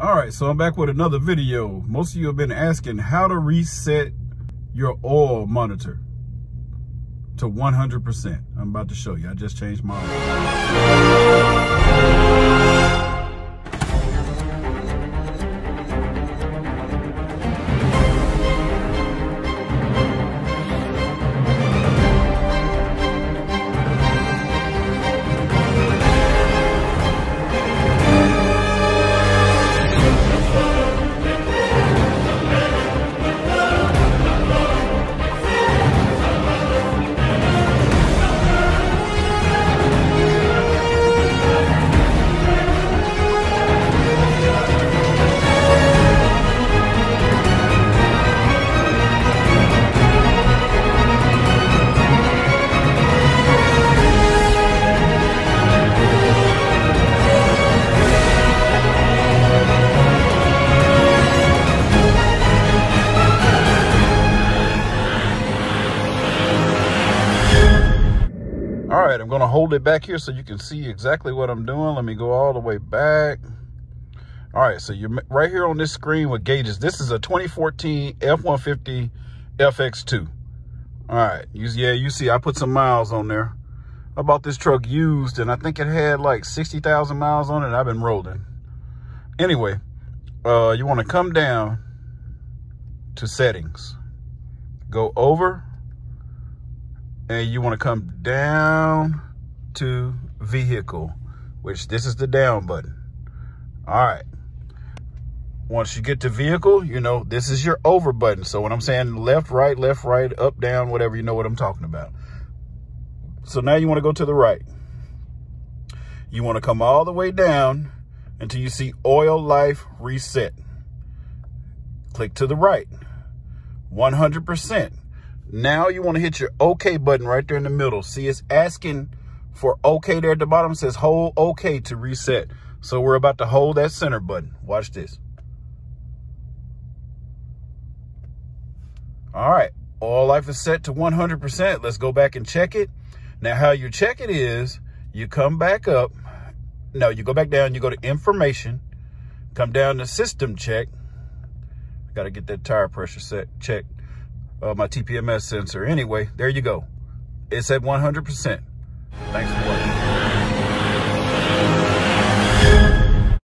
All right, so I'm back with another video. Most of you have been asking how to reset your oil monitor to 100%. I'm about to show you. I just changed my right, I'm gonna hold it back here so you can see exactly what I'm doing. Let me go all the way back. All right, so you're right here on this screen with gauges. This is a 2014 F-150 FX2. All right, you, yeah, you see I put some miles on there. I bought this truck used and I think it had like 60,000 miles on it I've been rolling. Anyway, uh, you wanna come down to settings. Go over and you want to come down to vehicle, which this is the down button. All right. Once you get to vehicle, you know, this is your over button. So when I'm saying left, right, left, right, up, down, whatever, you know what I'm talking about. So now you want to go to the right. You want to come all the way down until you see oil life reset. Click to the right. 100%. Now you want to hit your OK button right there in the middle. See, it's asking for OK there at the bottom. It says hold OK to reset. So we're about to hold that center button. Watch this. All right. All life is set to 100%. Let's go back and check it. Now, how you check it is you come back up. No, you go back down. You go to information. Come down to system check. Got to get that tire pressure set checked uh, my TPMS sensor. Anyway, there you go. It's at 100%. Thanks